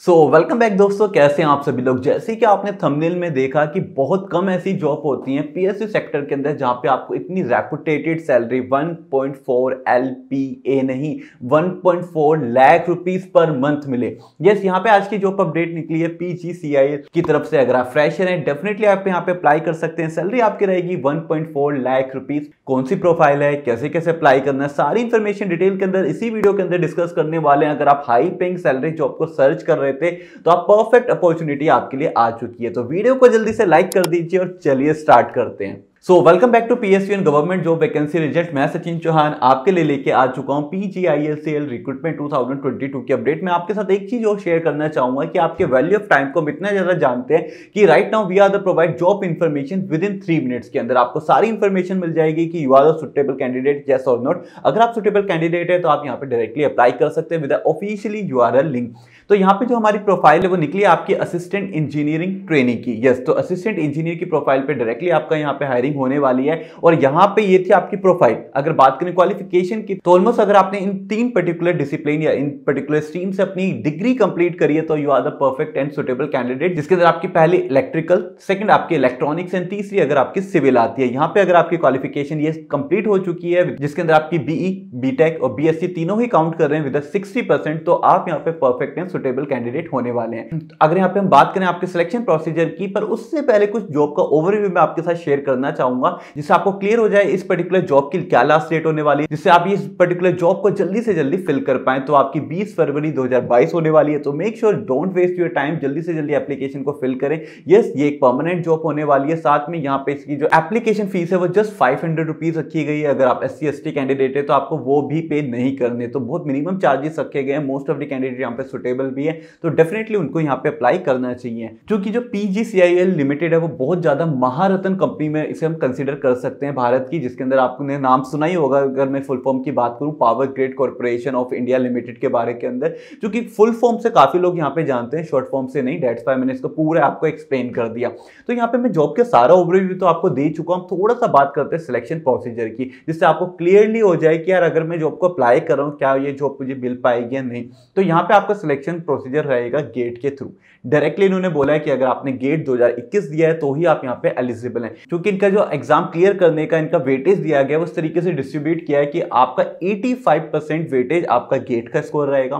सो welcome back दोस्तों, कैसे हैं आप सभी लोग? जैसे कि आपने थंबनेल में देखा कि बहुत कम ऐसी जॉब होती हैं पीएसयू सेक्टर के अंदर जहाँ पे आपको इतनी रेपुटेटेड सैलरी 1.4 एलपीए नहीं 1.4 लाख रुपीस पर मंथ मिले। यस यहाँ पे आज की जॉब अपडेट निकली है पीजीसीआई की तरफ़ से। अगर आप फ्रेशर हैं डेफिनेटली आप यहाँ पे अप्लाई कर सकते हैं। सैलरी आपकी रहेगी वन लाख रुपीज़ कौन सी प्रोफ़ाइल है, कैसे कैसे अप्लाई करना है, सारी इंफॉर्मेशन डिटेल के अंदर इसी वीडियो के अंदर डिस्कस करने वाले हैं। अगर आप हाई पेइंग सैलरी जॉब को सर्च कर रहे रहे थे तो आप परफेक्ट अपॉर्चुनिटी आपके लिए आ चुकी है। तो वीडियो को जल्दी से लाइक कर दीजिए और चलिए स्टार्ट करते हैं। So welcome back to PSU and government job vacancy result मैं सचिन चौहान आपके लिए लेके आ चुका हूँ पीजीआईएलसीएल रिक्रूटमेंट 2022 की अपडेट में आपके साथ एक चीज़ और शेयर करना चाहूँगा कि आपके वैल्यू ऑफ़ टाइम को हम इतना ज़्यादा जानते हैं कि right now we are the provide job information with in three minutes के अंदर. आपको सारी इन्फॉर्मेशन मिल जाएगी कि you are the suitable candidate yes और नॉट अगर आप सुटेबल कैंडिडेट है तो आप यहाँ पे डायरेक्टली अप्लाई कर सकते हैं with officially you are a link तो यहाँ पे जो हमारी प्रोफ़ाइल है वो निकली आपकी असिस्टेंट इंजीनियरिंग ट्रेनिंग की. यस तो असिस्टेंट इंजीनियर की प्रोफ़ाइल पे डायरेक्टली आपका यहाँ पे हायरिंग होने वाली है। और यहाँ पे ये थी आपकी प्रोफ़ाइल अगर बात करें क्वालिफिकेशन की तो ऑलमोस्ट अगर आपने इन तीन पर्टिकुलर डिसिप्लिन या इन पर्टिकुलर स्ट्रीम से अपनी डिग्री कंप्लीट करी है तो you are the perfect and suitable candidate जिसके अंदर आपकी पहली इलेक्ट्रिकल सेकंड आपकी इलेक्ट्रॉनिक्स एंड तीसरी अगर आपकी सिविल आती है। यहाँ पे अगर आपकी क्वालिफिकेशन ये कंप्लीट हो चुकी है जिसके अंदर आपकी बीई बीटेक e, और बीएससी तीनों ही काउंट कर रहे हैं विद सिक्सटी परसेंट तो आप यहाँ पे परफेक्ट एंड सुटेबल कैंडिडेट होने वाले हैं। अगर यहाँ पे हम बात करें आपके सिलेक्शन प्रोसीजर की पर उससे पहले कुछ जॉब का ओवरव्यू मैं आपके साथ शेयर करना चाहूँगा, जिससे आपको क्लियर हो जाए इस पर्टिकुलर जॉब की क्या लास्ट डेट होने वाली है, जिससे आप इस पर्टिकुलर जॉब को जल्दी से जल्दी फिल कर पाए तो आपकी 20 फरवरी 2022 होने वाली है। तो make sure don't waste your time जल्दी से जल्दी एप्लीकेशन को फिल करें। यस ये एक परमानेंट जॉब होने वाली है, साथ में यहाँ पे इसकी जो एप्लीकेशन फ़ीस है, वो जस्ट फाइव हंड्रेड रखी गई है। अगर आप एस सी कैंडिडेट है तो आपको वो भी पे नहीं करने। तो बहुत मिनिमम चार्जेस रखे गए हैं। मोस्ट ऑफ़ द कैंडिडेट यहाँ पे सुटेबल भी है। तो डेफिनेटली उनको यहाँ पे अप्लाई करना चाहिए। क्योंकि जो पीजीसीआईएल लिमिटेड है, वो बहुत ज़्यादा महारतन कंपनी में इसे हम कंसिडर कर सकते हैं भारत की, जिसके अंदर आपने नाम सुना ही होगा, अगर मैं फुल फॉर्म की बात करूँ Power Grid Corporation of India Limited के बारे के अंदर क्योंकि फुल फॉर्म से काफ़ी लोग यहाँ पे जानते हैं शॉर्ट फॉर्म से नहीं डेट्स फाइव मैंने इसको पूरा आपको एक्सप्लेन कर दिया। तो यहाँ पे मैं जॉब के सारा ओवरव्यू तो आपको दे चुका हूँ थोड़ा सा बात करते हैं सिलेक्शन प्रोसीजर की, जिससे आपको क्लियरली हो जाए कि यार अगर मैं जॉब को अप्लाई कर रहा हूँ, क्या ये जॉब मुझे मिल पाएगी या नहीं। तो यहाँ पे आपका सिलेक्शन प्रोसीजर रहेगा गेट के थ्रू डायरेक्टली इन्होंने बोला है कि अगर आपने गेट 2021 दिया है तो ही आप यहाँ पे एलिजिबल हैं, क्योंकि इनका जो एग्ज़ाम क्लियर करने का इनका वेटेज दिया गया उस तरीके से डिस्ट्रीब्यूट किया है कि आपका 85 परसेंट वेटेज आपका गेट का स्कोर रहेगा।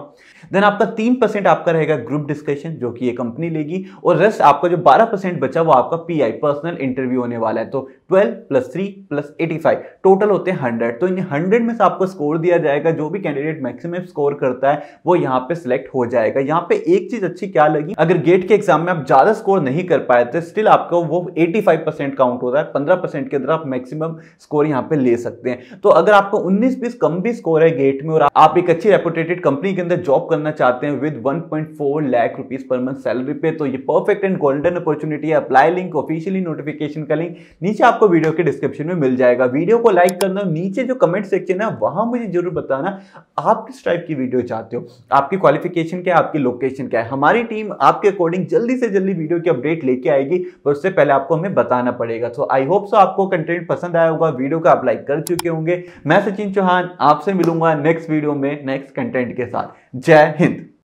देन आपका तीन परसेंट आपका रहेगा ग्रुप डिस्कशन जो कि ये कंपनी लेगी, और रेस्ट आपका जो 12 परसेंट बचा, वो आपका पीआई पर्सनल इंटरव्यू होने वाला है। तो 12 plus three plus eighty total होते हैं हंड्रेड तो इन हंड्रेड में से आपको स्कोर दिया जाएगा, जो भी कैंडिडेट मैक्सिमम स्कोर करता है, वो यहाँ पे सिलेक्ट हो जाएगा। यहाँ पे एक चीज़ अच्छी क्या लगी, अगर गेट के एग्ज़ाम में आप ज़्यादा स्कोर नहीं कर पाए थे स्टिल आपको वो 85 परसेंट काउंट होता है 15 परसेंट के अंदर आप मैक्सिमम स्कोर यहाँ पे ले सकते हैं। तो अगर आपको 19 बीस कम भी स्कोर है गेट में और आप एक अच्छी रेपुटेटेड कंपनी के अंदर जॉब करना चाहते हैं with 1.4 lakh rupees per month salary पे तो ये परफेक्ट एंड गोल्डन अपॉर्चुनिटी है। अप्लाई लिंक ऑफिशियली नोटिफिकेशन का लिंक नीचे आपको वीडियो के डिस्क्रिप्शन में मिल जाएगा। वीडियो को लाइक करना, नीचे जो कमेंट सेक्शन है, वहाँ मुझे ज़रूर बताना आप किस टाइप की वीडियो चाहते हो। आपकी क्वालिफिकेशन क्या है, आपकी लोकेशन क्या है। हमारी टीम आपके अकॉर्डिंग जल्दी से जल्दी वीडियो की अपडेट लेके आएगी पर उससे पहले आपको हमें बताना पड़ेगा। तो आई होप सो आपको कंटेंट पसंद आया होगा वीडियो को आप लाइक कर चुके होंगे। मैं सचिन चौहान, आपसे मिलूँगा नेक्स्ट वीडियो में नेक्स्ट कंटेंट के साथ। जय हिंद।